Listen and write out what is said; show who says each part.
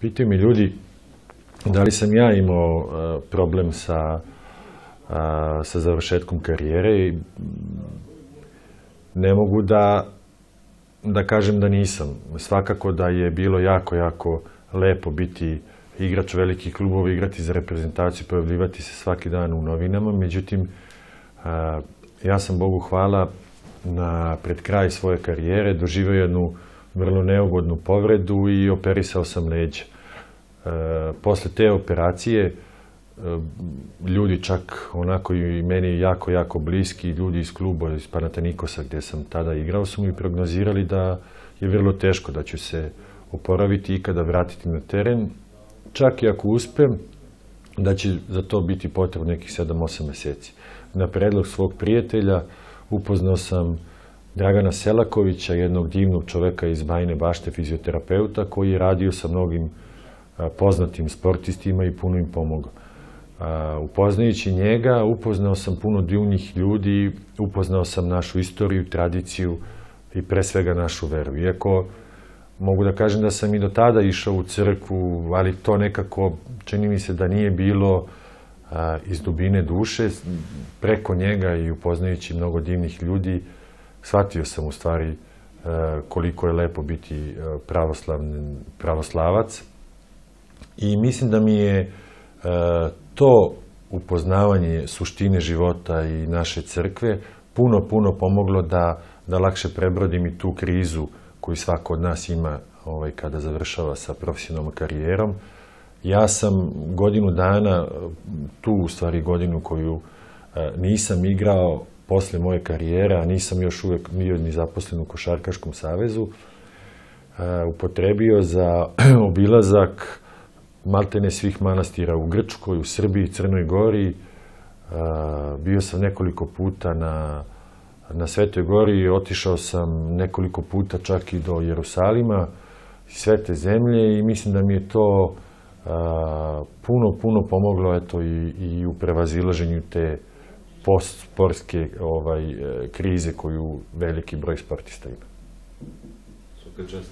Speaker 1: Pitaju mi ljudi da li sam ja imao uh, problem sa, uh, sa završetkom karijere i ne mogu da, da kažem da nisam. Svakako da je bilo jako, jako lepo biti igrač velikih klubova, igrati za reprezentaciju, pojavljivati se svaki dan u novinama. Međutim, uh, ja sam Bogu hvala na pred kraj svoje karijere doživio jednu vrlo neugodnu povredu i operisao sam leđa. E, posle te operacije e, ljudi čak onako i meni jako, jako bliski, ljudi iz kluba, iz Panatanikosa gde sam tada igrao, su mi prognozirali da je vrlo teško da ću se oporaviti i kada vratiti na teren. Čak i ako uspem, da će za to biti potrebno nekih 7-8 meseci. Na predlog svog prijatelja upoznao sam Dragana Selakovića, jednog divnog čoveka iz Bajne bašte, fizioterapeuta, koji je radio sa mnogim poznatim sportistima i puno im pomogao. Upoznajući njega, upoznao sam puno divnih ljudi, upoznao sam našu istoriju, tradiciju i pre svega našu veru. Iako mogu da kažem da sam i do tada išao u crkvu, ali to nekako čini mi se da nije bilo iz dubine duše. Preko njega i upoznajući mnogo divnih ljudi, shvatio sam u stvari koliko je lepo biti pravoslavac i mislim da mi je e, to upoznavanje suštine života i naše crkve puno, puno pomoglo da, da lakše prebrodim i tu krizu koju svako od nas ima ovaj, kada završava sa profesionalnom karijerom. Ja sam godinu dana, tu u stvari godinu koju e, nisam igrao posle moje karijere, a nisam još uvek bio ni zaposlen u Košarkaškom savezu, e, upotrebio za obilazak maltene svih manastira u Grčkoj, u Srbiji, Crnoj Gori. Bio sam nekoliko puta na, na Svetoj Gori otišao sam nekoliko puta čak i do Jerusalima, Svete zemlje i mislim da mi je to puno, puno pomoglo eto, i, i u prevazilaženju te postsportske ovaj, krize koju veliki broj sportista ima.
Speaker 2: Super čast.